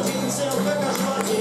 Jardim, seu pé